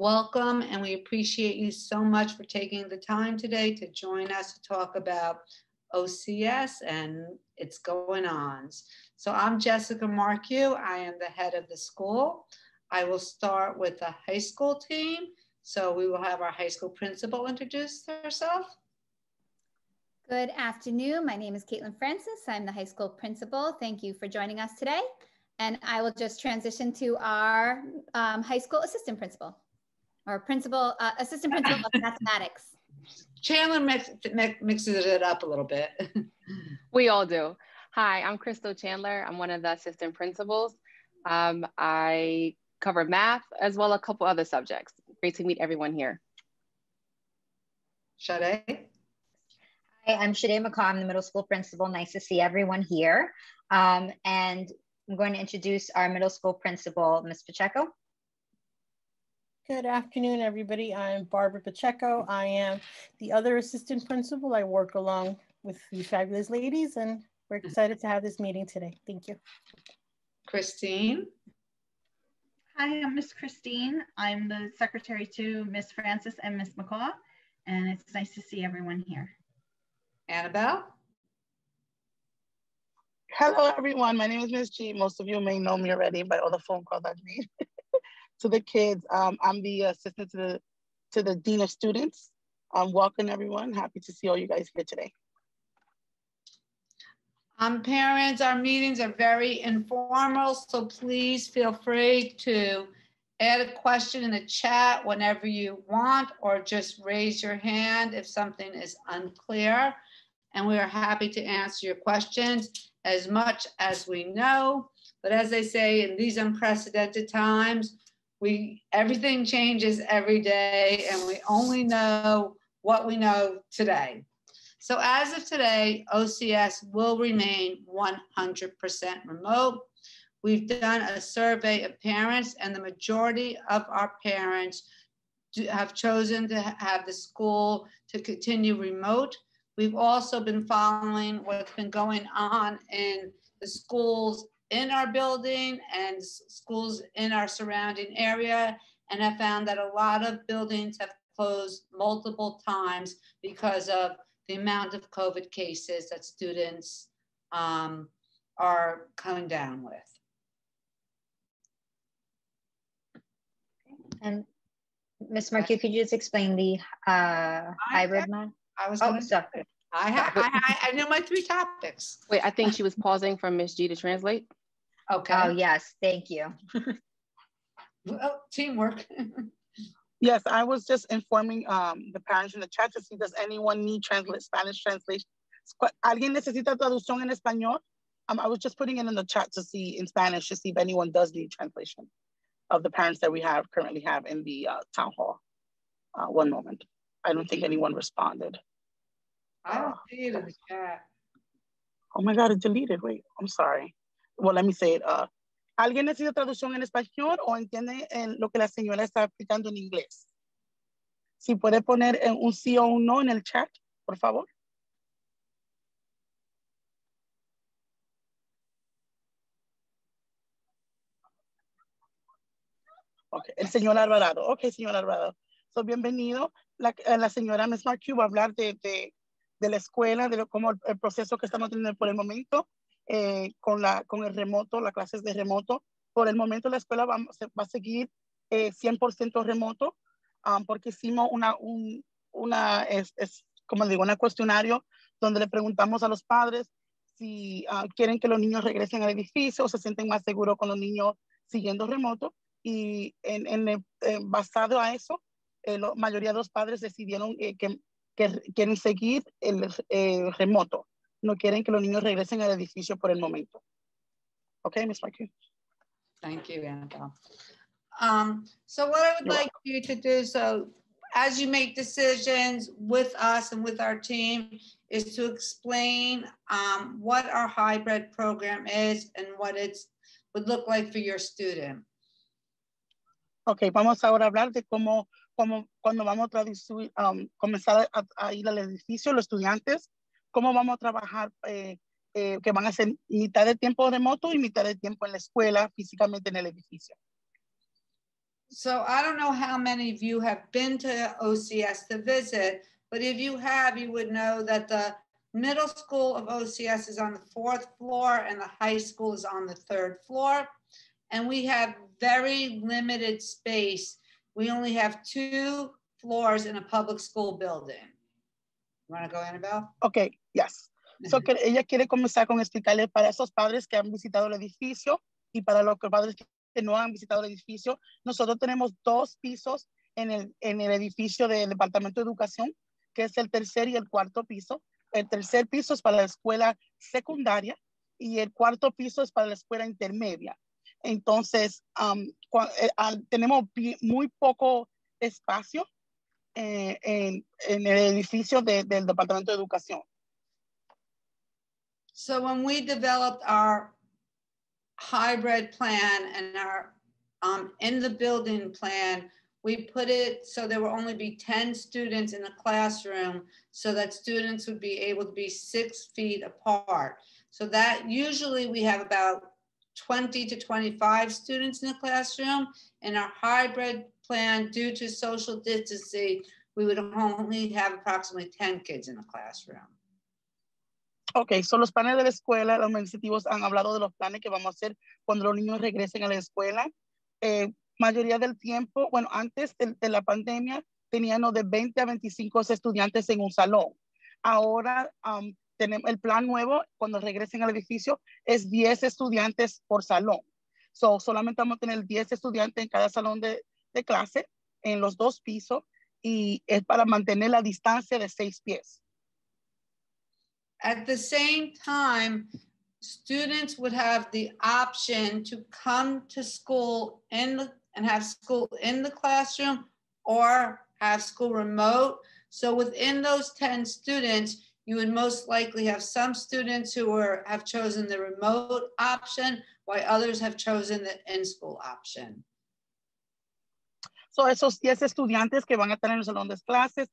Welcome, and we appreciate you so much for taking the time today to join us to talk about OCS and its going ons. So I'm Jessica Marquew. I am the head of the school. I will start with the high school team. So we will have our high school principal introduce herself. Good afternoon. My name is Caitlin Francis. I'm the high school principal. Thank you for joining us today. And I will just transition to our um, high school assistant principal or principal, uh, assistant principal of mathematics. Chandler mix, mixes it up a little bit. we all do. Hi, I'm Crystal Chandler. I'm one of the assistant principals. Um, I cover math as well as a couple other subjects. Great to meet everyone here. Sade? Hi, I'm Shade McCaw. I'm the middle school principal. Nice to see everyone here. Um, and I'm going to introduce our middle school principal, Ms. Pacheco. Good afternoon, everybody. I'm Barbara Pacheco. I am the other assistant principal. I work along with these fabulous ladies, and we're excited to have this meeting today. Thank you. Christine. Hi, I'm Miss Christine. I'm the secretary to Miss Francis and Miss McCaw, and it's nice to see everyone here. Annabelle? Hello, everyone. My name is Miss G. Most of you may know me already by all the phone calls I've made to the kids. Um, I'm the assistant to the, to the Dean of Students. Um, welcome, everyone. Happy to see all you guys here today. Um, parents, our meetings are very informal, so please feel free to add a question in the chat whenever you want, or just raise your hand if something is unclear and we are happy to answer your questions as much as we know. But as they say, in these unprecedented times, we everything changes every day, and we only know what we know today. So as of today, OCS will remain 100% remote. We've done a survey of parents, and the majority of our parents have chosen to have the school to continue remote. We've also been following what's been going on in the schools in our building and schools in our surrounding area. And I found that a lot of buildings have closed multiple times because of the amount of COVID cases that students um, are coming down with. And Ms. Marquew, could you just explain the uh, hybrid mode? I was Oh, gonna, sorry. I, ha- I, I, I know my three topics. Wait, I think she was pausing for Miss G to translate. Okay. Oh, yes, thank you. Well, teamwork. Yes, I was just informing um, the parents in the chat to see does anyone need translate Spanish translation. ¿Alguien necesita traducción en español? Um, I was just putting it in the chat to see in Spanish to see if anyone does need translation of the parents that we have currently have in the uh, town hall. Uh, one moment. I don't think anyone responded. I don't see it in the chat. Oh my God, it deleted. Wait, I'm sorry. Well, let me say it. Uh, ¿Alguien necesita traducción en español o entiende en lo que la señora está explicando en inglés? Si puede poner un sí o un no en el chat, por favor. Ok, el señor Alvarado. Ok, señor Alvarado. So, bienvenido. La, eh, la señora Ms. Marquew va a hablar de, de, de la escuela, de lo, cómo el, el, proceso que estamos teniendo por el momento eh, con, la, con el remoto, las clases de remoto. Por el momento la escuela va, va a seguir eh, 100% remoto um, porque hicimos una, un, una es, es, como digo, un cuestionario donde le preguntamos a los padres si uh, quieren que los niños regresen al edificio o se sienten más seguros con los niños siguiendo remoto. Y en, en, eh, basado a eso, eh, la mayoría de los padres decidieron eh, que, que, quieren seguir el remoto. No quieren que los niños regresen al edificio por el momento. Okay, Ms. Marquew. Thank you, Annabelle. Um, so what I would You're like welcome. you to do, so as you make decisions with us and with our team, is to explain um, what our hybrid program is and what it would look like for your student. Ok, vamos ahora a hablar de cómo, cómo cuando vamos a traducir, um, comenzar a, a, ir al edificio, los estudiantes, cómo vamos a trabajar, eh, eh, que van a ser mitad de tiempo remoto y mitad de tiempo en la escuela, físicamente en el edificio. So I don't know how many of you have been to OCS to visit, but if you have, you would know that the middle school of OCS is on the fourth floor and the high school is on the third floor. And we have very limited space. We only have two floors in a public school building. You want to go, Annabelle? Ok, yes. So que ella quiere comenzar con explicarle para esos padres que han visitado el edificio y para los padres que no han visitado el edificio. Nosotros tenemos dos pisos en el, en el edificio del Departamento de Educación, que es el tercer y el cuarto piso. El tercer piso es para la escuela secundaria y el cuarto piso es para la escuela intermedia. Entonces, um, eh, tenemos muy poco espacio eh, en, en, el edificio de, del Departamento de Educación. So when we developed our hybrid plan and our um, in the building plan, we put it so there will only be 10 students in the classroom so that students would be able to be six feet apart. So that usually we have about 20 to 25 students in the classroom. In our hybrid plan, due to social distancing, we would only have approximately 10 kids in the classroom. Ok, son los planes de la escuela, los administrativos han hablado de los planes que vamos a hacer cuando los niños regresen a la escuela. Eh, mayoría del tiempo, bueno, antes de, la pandemia teníamos de 20 a 25 estudiantes en un salón. Ahora tenemos el plan nuevo, cuando regresen al edificio, es 10 estudiantes por salón. So, solamente vamos a tener 10 estudiantes en cada salón de, de clase, en los dos pisos, y es para mantener la distancia de 6 pies. At the same time, students would have the option to come to school in the, and have school in the classroom or have school remote. So within those 10 students, you would most likely have some students who are, have chosen the remote option, while others have chosen the in-school option. So esos 10 estudiantes que van a estar en el salón de clases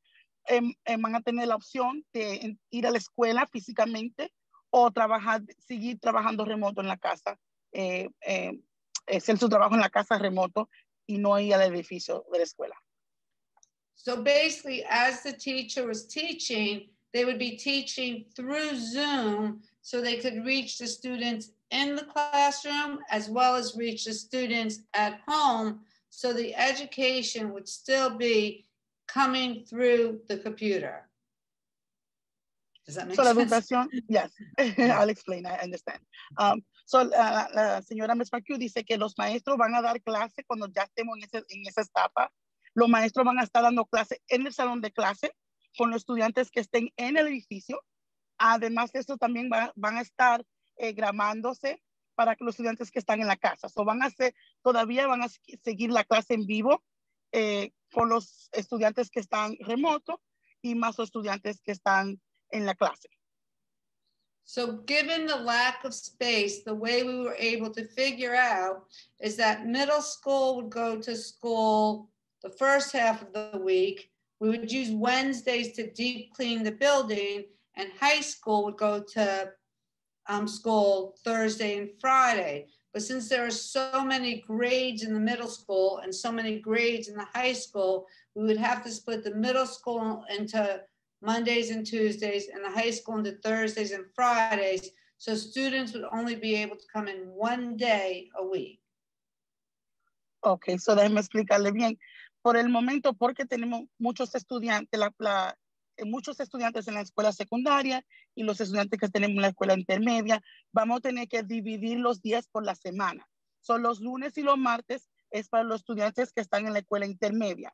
eh, eh, van a tener la opción de ir a la escuela físicamente o trabajar, seguir trabajando remoto en la casa, eh, eh, hacer su trabajo en la casa remoto y no ir al edificio de la escuela. So basically, as the teacher was teaching, they would be teaching through Zoom so they could reach the students in the classroom as well as reach the students at home. So the education would still be coming through the computer. Does that make so sense? la educación, yes, I'll explain, I understand. Um, so la, la señora. McHugh dice que los maestros van a dar clase cuando ya estemos en, ese, en esa etapa. Los maestros van a estar dando clase en el salón de clase con los estudiantes que estén en el edificio. Además de eso, también va, van a estar eh, grabándose para que los estudiantes que están en la casa. So van a hacer, todavía van a seguir la clase en vivo eh, con los estudiantes que están remoto y más los estudiantes que están en la clase. So given the lack of space, the way we were able to figure out is that middle school would go to school the first half of the week. We would use Wednesdays to deep clean the building and high school would go to um, school Thursday and Friday. But since there are so many grades in the middle school and so many grades in the high school, we would have to split the middle school into Mondays and Tuesdays and the high school into Thursdays and Fridays. So students would only be able to come in one day a week. Ok, so déjeme explicarle bien. Por el momento, porque tenemos muchos estudiantes, la, la, muchos estudiantes en la escuela secundaria y los estudiantes que tenemos en la escuela intermedia, vamos a tener que dividir los días por la semana. Son los lunes y los martes es para los estudiantes que están en la escuela intermedia.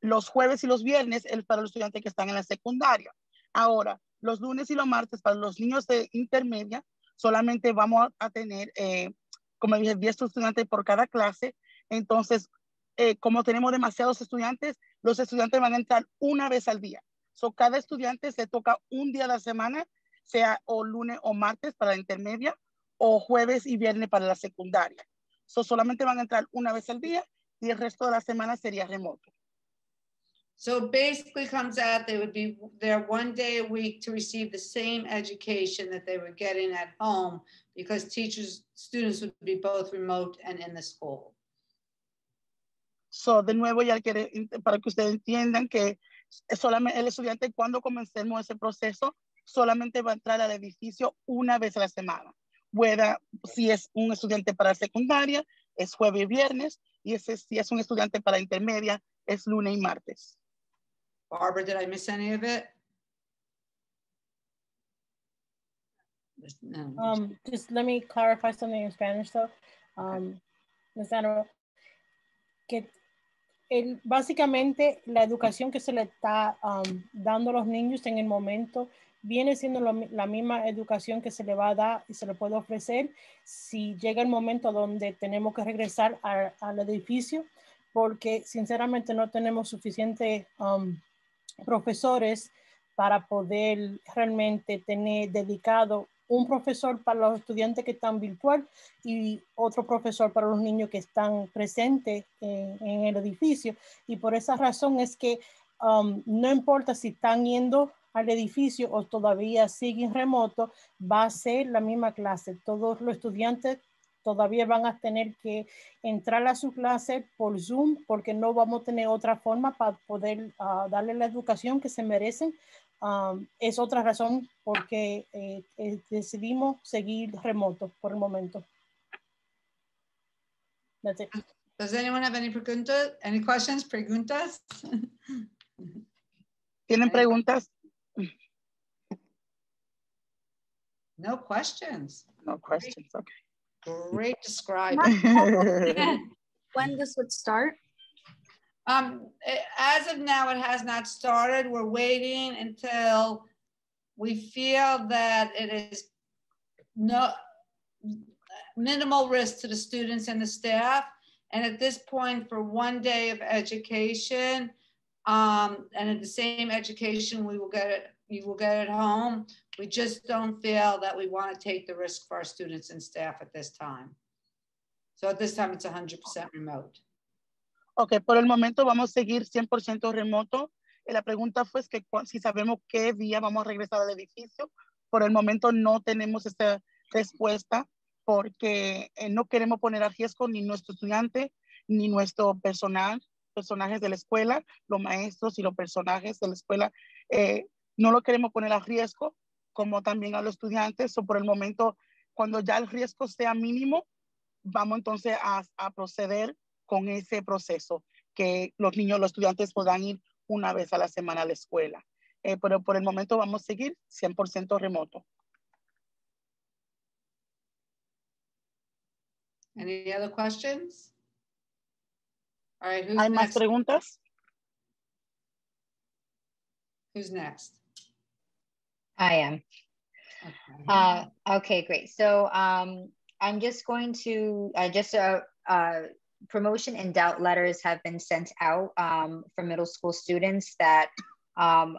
Los jueves y los viernes es para los estudiantes que están en la secundaria. Ahora, los lunes y los martes para los niños de intermedia, solamente vamos a tener, eh, como dije, 10 estudiantes por cada clase. Entonces, eh, como tenemos demasiados estudiantes, los estudiantes van a entrar una vez al día. So, cada estudiante se toca un día a la semana, sea o lunes o martes para la intermedia, o jueves y viernes para la secundaria. So, solamente van a entrar una vez al día y el resto de la semana sería remoto. So basically comes out they would be there one day a week to receive the same education that they were getting at home because teachers, students would be both remote and in the school. So, de nuevo, ya quiere, para que ustedes entiendan que solamente el estudiante cuando comencemos ese proceso solamente va a entrar al edificio una vez a la semana. Pueda, si es un estudiante para secundaria, es jueves y viernes, y ese, si es un estudiante para intermedia, es lunes y martes. Barbara, did I miss any of it? No. Um, just let me clarify something in Spanish though. Um, Ms. Anna, que el, básicamente la educación que se le está um, dando a los niños en el momento viene siendo la misma educación que se le va a dar y se le puede ofrecer si llega el momento donde tenemos que regresar al edificio, porque sinceramente no tenemos suficientes um, profesores para poder realmente tener dedicado un profesor para los estudiantes que están virtual y otro profesor para los niños que están presentes en, el edificio. Y por esa razón es que um, no importa si están yendo al edificio o todavía siguen remoto, va a ser la misma clase. Todos los estudiantes todavía van a tener que entrar a su clase por Zoom porque no vamos a tener otra forma para poder uh, darle la educación que se merecen. Um, es otra razón porque eh, eh, decidimos seguir remoto por el momento. That's it. Does anyone have any preguntas? Any questions? Preguntas? ¿Tienen preguntas? No questions. No questions, okay. Great describing. when this would start? Um, as of now, it has not started. We're waiting until we feel that it is no minimal risk to the students and the staff. And at this point, for one day of education, um, and the same education, we will get it, you will get it home. We just don't feel that we want to take the risk for our students and staff at this time. So at this time, it's 100% remote. Ok, por el momento vamos a seguir 100% remoto. Y la pregunta fue que si sabemos qué día vamos a regresar al edificio. Por el momento no tenemos esta respuesta porque eh, no queremos poner a riesgo ni nuestro estudiante ni nuestro personal, personajes de la escuela, los maestros y los personajes de la escuela. Eh, no lo queremos poner a riesgo, como también a los estudiantes. O por el momento, cuando ya el riesgo sea mínimo, vamos entonces a, a proceder con ese proceso, que los niños, los estudiantes puedan ir una vez a la semana a la escuela. Eh, pero por el momento vamos a seguir 100% remoto. Any other questions? All right, who's ¿Hay más next? preguntas? Who's next? I am. Okay. Uh, okay, great. So um, I'm just going to, uh, just a, uh, promotion and doubt letters have been sent out um, for middle school students that um,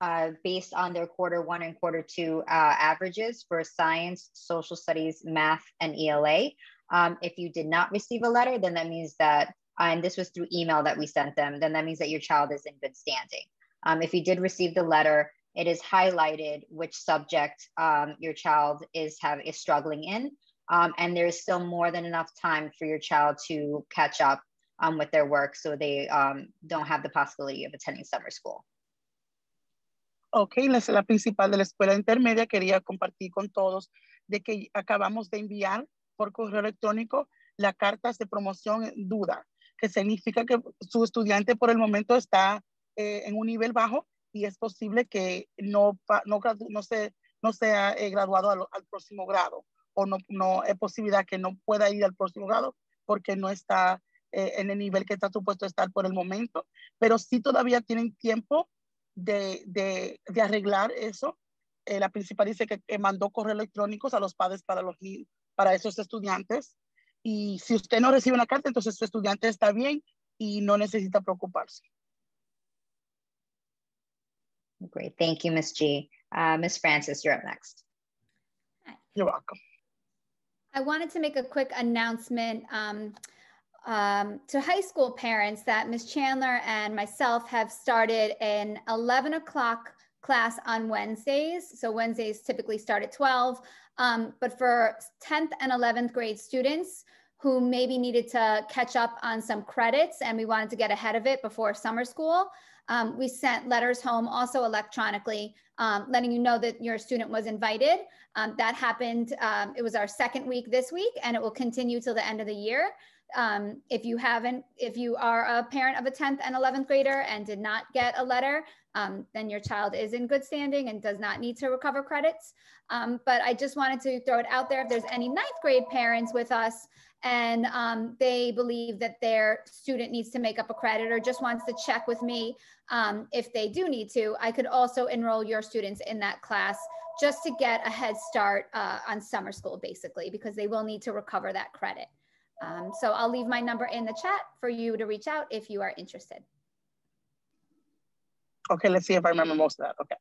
uh, based on their quarter one and quarter two uh, averages for science, social studies, math, and ELA. Um, if you did not receive a letter, then that means that, uh, and this was through email that we sent them, then that means that your child is in good standing. Um, if you did receive the letter, it is highlighted which subject um, your child is have is struggling in, um, and there is still more than enough time for your child to catch up um, with their work, so they um, don't have the possibility of attending summer school. Ok, la, la principal de la escuela intermedia quería compartir con todos de que acabamos de enviar por correo electrónico las cartas de promoción duda, que significa que su estudiante por el momento está eh, en un nivel bajo y es posible que no, no, no, se, no sea eh, graduado al, al, próximo grado o no, no es posibilidad que no pueda ir al próximo grado porque no está eh, en el nivel que está supuesto estar por el momento, pero sí todavía tienen tiempo de, de, de arreglar eso. Eh, la principal dice que, que, mandó correos electrónicos a los padres para, los, para esos estudiantes y si usted no recibe una carta, entonces su estudiante está bien y no necesita preocuparse. Great, thank you, Ms. G. Uh, Ms. Francis, you're up next. You're welcome. I wanted to make a quick announcement um, um, to high school parents that Ms. Chandler and myself have started an 11 o'clock class on Wednesdays. So Wednesdays typically start at 12. Um, but for 10th and 11th grade students who maybe needed to catch up on some credits and we wanted to get ahead of it before summer school. Um, we sent letters home also electronically, um, letting you know that your student was invited. Um, that happened, um, it was our second week this week and it will continue till the end of the year. Um, if you haven't, if you are a parent of a 10th and 11th grader and did not get a letter, um, then your child is in good standing and does not need to recover credits. Um, but I just wanted to throw it out there if there's any ninth grade parents with us and um, they believe that their student needs to make up a credit or just wants to check with me um, if they do need to, I could also enroll your students in that class just to get a head start uh, on summer school basically because they will need to recover that credit. Um, so I'll leave my number in the chat for you to reach out if you are interested. Okay, let's see if I remember most of that. Okay.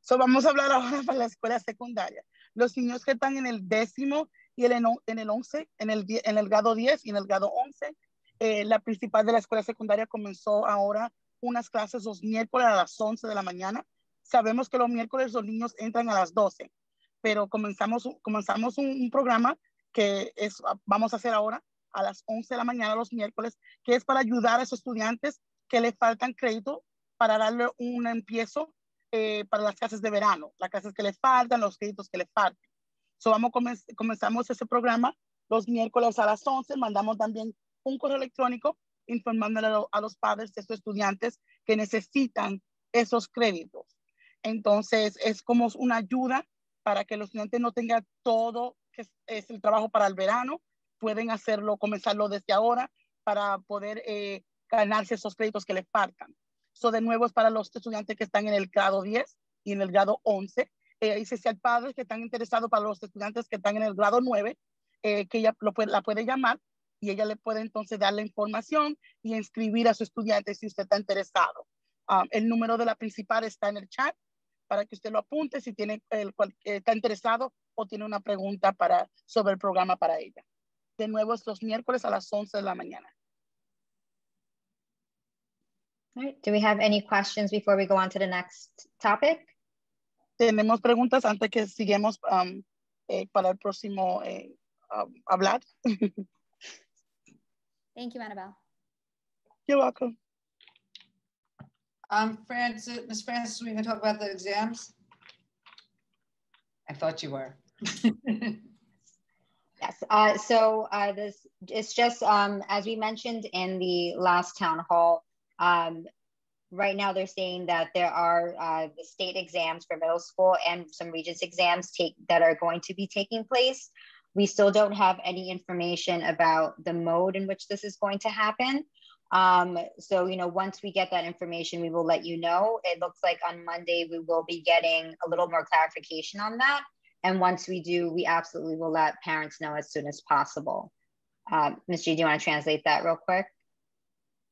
So vamos a hablar ahora para la escuela secundaria. Los niños que están en el décimo y en el, en el 11, en el, en el grado 10 y en el grado 11, eh, la principal de la escuela secundaria comenzó ahora unas clases los miércoles a las 11 de la mañana. Sabemos que los miércoles los niños entran a las 12, pero comenzamos, comenzamos un, un programa que es, vamos a hacer ahora a las 11 de la mañana los miércoles, que es para ayudar a esos estudiantes que le faltan crédito para darle un empiezo eh, para las clases de verano, las clases que le faltan, los créditos que le faltan. So vamos comenzamos ese programa los miércoles a las 11, mandamos también un correo electrónico informándole a, los padres de estos estudiantes que necesitan esos créditos. Entonces, es como una ayuda para que los estudiantes no tengan todo es, el trabajo para el verano, pueden hacerlo, comenzarlo desde ahora para poder eh, ganarse esos créditos que les faltan. Eso de nuevo es para los estudiantes que están en el grado 10 y en el grado 11. Eh, dice si hay padres que están interesados para los estudiantes que están en el grado 9, eh, que ella lo puede, la puede llamar y ella le puede entonces dar la información y inscribir a su estudiante si usted está interesado. Ah, el número de la principal está en el chat para que usted lo apunte si tiene el, está interesado o tiene una pregunta para, sobre el programa para ella. De nuevo es los miércoles a las 11 de la mañana. All right. Do we have any questions before we go on to the next topic? Tenemos preguntas antes que sigamos um, eh, para el próximo eh, um, hablar. Thank you, Annabelle. You're welcome. Um, Francis, Ms. Francis, we can talk about the exams? I thought you were. yes, uh, so uh, this it's just um, as we mentioned in the last town hall. Um, right now, they're saying that there are uh, the state exams for middle school and some Regents exams take that are going to be taking place. We still don't have any information about the mode in which this is going to happen. Um, so, you know, once we get that information, we will let you know. It looks like on Monday, we will be getting a little more clarification on that. And once we do, we absolutely will let parents know as soon as possible. Uh, Ms. G, do you want to translate that real quick?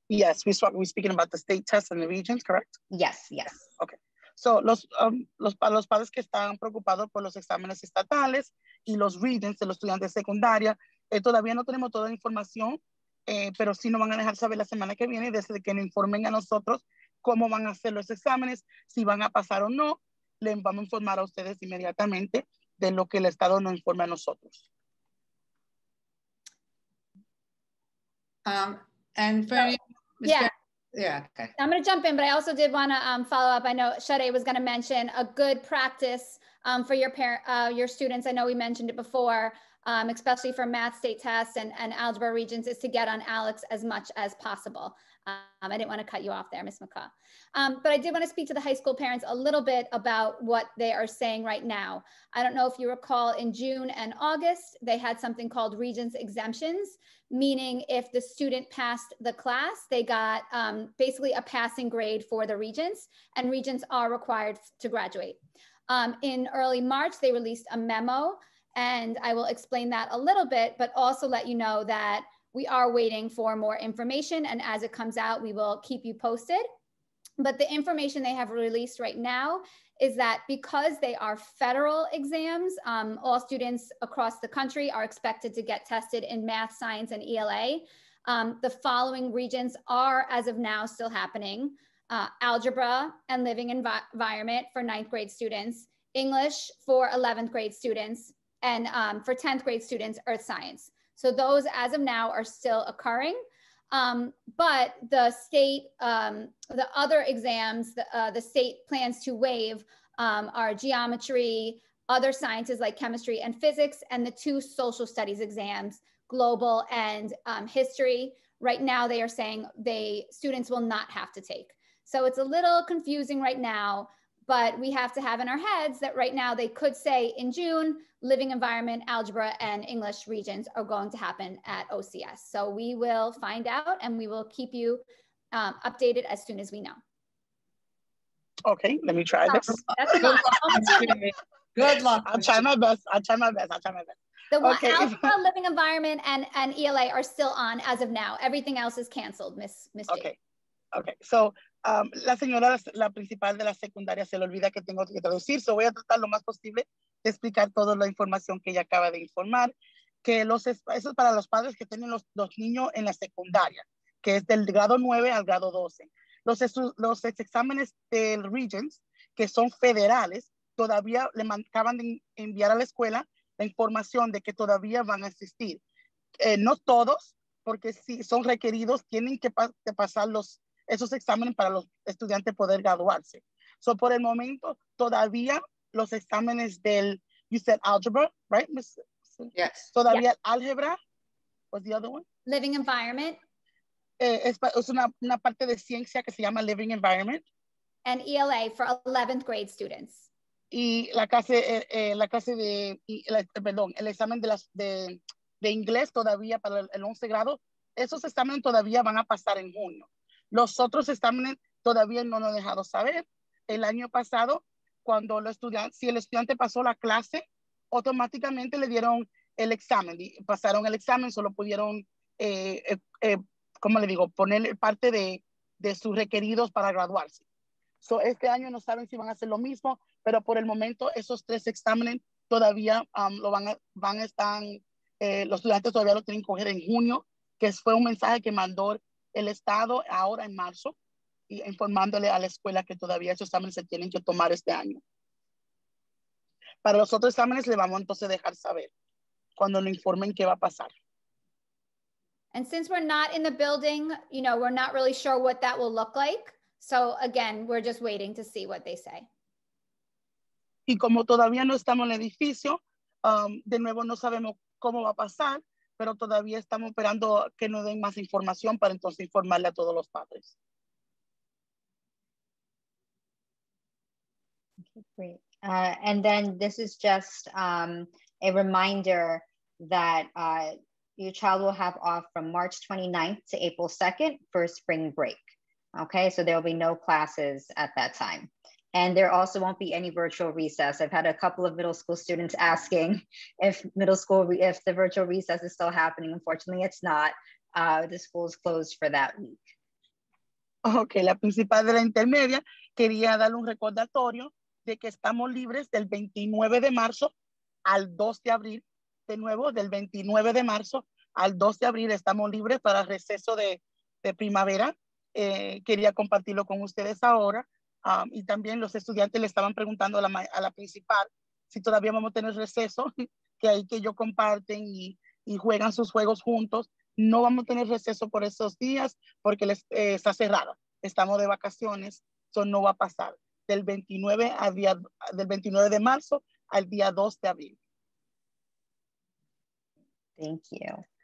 Yes, we we're speaking about the state tests and the regions, correct? Yes, yes. Okay. So, los, um, los, los padres que están preocupados por los exámenes estatales y los readings de los estudiantes de secundaria, eh, todavía no tenemos toda la información, eh, pero sí nos van a dejar saber la semana que viene desde que nos informen a nosotros cómo van a hacer los exámenes, si van a pasar o no, les vamos a informar a ustedes inmediatamente de lo que el Estado nos informe a nosotros. Um, and for yeah. Yeah, okay. I'm going to jump in, but I also did want to um, follow up. I know Shade was going to mention a good practice um, for your parent, uh, your students. I know we mentioned it before, um, especially for math state tests and, and algebra regions, is to get on Alex as much as possible. Um, I didn't want to cut you off there, Ms. McCaw. Um, but I did want to speak to the high school parents a little bit about what they are saying right now. I don't know if you recall in June and August, they had something called Regents exemptions, meaning if the student passed the class, they got um, basically a passing grade for the Regents, and Regents are required to graduate. Um, in early March, they released a memo, and I will explain that a little bit, but also let you know that we are waiting for more information. And as it comes out, we will keep you posted. But the information they have released right now is that because they are federal exams, um, all students across the country are expected to get tested in math, science, and ELA. Um, the following regions are, as of now, still happening. Uh, algebra and living envi environment for ninth grade students, English for 11th grade students, and um, for 10th grade students, earth science. So those as of now are still occurring. Um, but the state, um, the other exams, the, uh, the state plans to waive um, are geometry, other sciences like chemistry and physics, and the two social studies exams, global and um, history. Right now, they are saying they students will not have to take. So it's a little confusing right now, but we have to have in our heads that right now they could say in June, living environment, algebra, and English regions are going to happen at OCS. So we will find out and we will keep you um, updated as soon as we know. Okay, let me try this. That's a Good lot. luck. Good luck. I'll try my best. I'll try my best. I'll try my best. The one, Okay. algebra, living environment, and, and ELA are still on as of now. Everything else is canceled, Miss Miss Jade. Okay. Okay. So, la señora, la principal de la secundaria, se le olvida que tengo que traducir. So, voy a tratar lo más posible de explicar toda la información que ella acaba de informar. Que los, es- eso es para los padres que tienen los, los niños en la secundaria, que es del grado 9 al grado 12. Los, los ex- exámenes del Regents, que son federales, todavía le acaban de enviar a la escuela la información de que todavía van a existir. Eh, no todos, porque si son requeridos, tienen que, pa- que pasar los, esos exámenes para los estudiantes poder graduarse. So, por el momento, todavía los exámenes del, you said algebra, right? Miss? Yes. Todavía álgebra, what's the other one? Living environment Eh, es, es una, una parte de ciencia que se llama Living Environment and ELA for 11th grade students. y la clase, eh, eh, la clase de, y la- perdón, el examen de, las, de, de inglés todavía para el, el 11 grado, esos exámenes todavía van a pasar en junio. Los otros exámenes todavía no nos han dejado saber. El año pasado, cuando los estudiantes, si el estudiante pasó la clase, automáticamente le dieron el examen, pasaron el examen, solo pudieron, eh, eh, eh, ¿cómo le digo?, poner parte de, de sus requeridos para graduarse. So, este año no saben si van a hacer lo mismo, pero por el momento esos tres exámenes todavía um, lo van a, van a estar, eh, los estudiantes todavía lo tienen que coger en junio, que fue un mensaje que mandó el Estado ahora en marzo, y informándole a la escuela que todavía esos exámenes se tienen que tomar este año. Para los otros exámenes le vamos entonces a dejar saber cuando le informen qué va a pasar. And since we're not in the building, you know, we're not really sure what that will look like. So again, we're just waiting to see what they say. Y como todavía no estamos en el edificio, um, de nuevo no sabemos cómo va a pasar, pero todavía estamos esperando que nos den más información para entonces informarle a todos los padres. Great. Uh, and then this is just um, a reminder that uh, your child will have off from March 29th to April 2nd for spring break. Okay, so there will be no classes at that time. And there also won't be any virtual recess. I've had a couple of middle school students asking if middle school, if the virtual recess is still happening. Unfortunately, it's not. Uh, the school is closed for that week. Ok, la principal de la intermedia quería darle un recordatorio de que estamos libres del 29 de marzo al 2 de abril. De nuevo, del 29 de marzo al 2 de abril estamos libres para el receso de, de primavera. Eh, quería compartirlo con ustedes ahora. Um, y también los estudiantes le estaban preguntando a la, a la principal si todavía vamos a tener receso, que ahí que ellos comparten y, y juegan sus juegos juntos. No vamos a tener receso por esos días porque les, eh, está cerrada. Estamos de vacaciones, eso no va a pasar. Del 29, al día, del 29 de marzo al día 2 de abril. Thank you.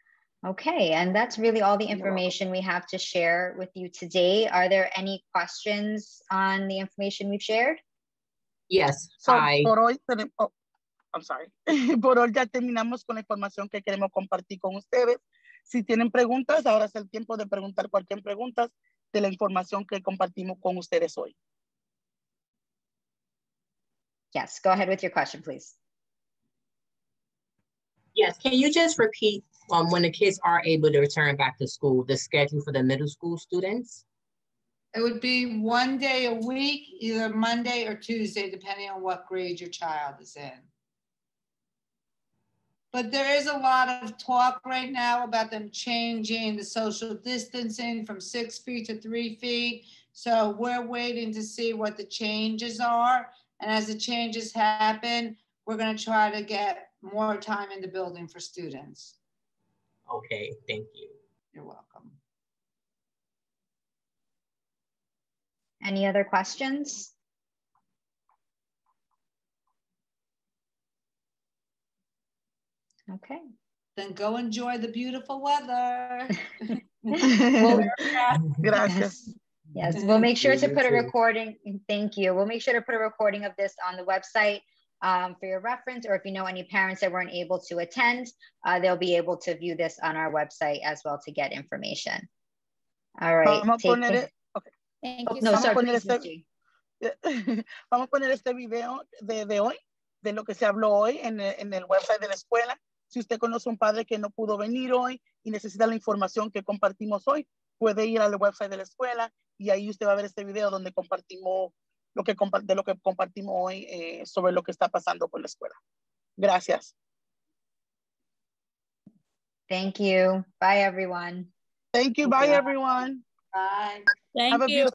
Okay, and that's really all the information we have to share with you today. Are there any questions on the information we've shared? Yes, So, hi. por hoy tenemos, oh, I'm sorry. por hoy ya terminamos con la información que queremos compartir con ustedes. Si tienen preguntas, ahora es el tiempo de preguntar cualquier pregunta de la información que compartimos con ustedes hoy. Yes, go ahead with your question, please. Yes, can you just repeat um, when the kids are able to return back to school, the schedule for the middle school students? It would be one day a week, either Monday or Tuesday, depending on what grade your child is in. But there is a lot of talk right now about them changing the social distancing from six feet to three feet. So we're waiting to see what the changes are. And as the changes happen, we're gonna try to get more time in the building for students. Okay, thank you. You're welcome. Any other questions? Okay. Then go enjoy the beautiful weather. Well, Gracias. Yes, we'll make sure to put a recording. Thank you. We'll make sure to put a recording of this on the website um, for your reference, or if you know any parents that weren't able to attend, uh, they'll be able to view this on our website as well to get information. All right. Vamos a poner, care. Thank you. No, vamos sorry, poner este- Vamos a poner este video de, de hoy, de lo que se habló hoy en el, en el website de la escuela. Si usted conoce un padre que no pudo venir hoy y necesita la información que compartimos hoy, puede ir al website de la escuela y ahí usted va a ver este video donde compartimos lo que, de lo que compartimos hoy eh, sobre lo que está pasando con la escuela. Gracias. Thank you. Bye, everyone. Thank you. Bye, everyone. Bye. Have a beautiful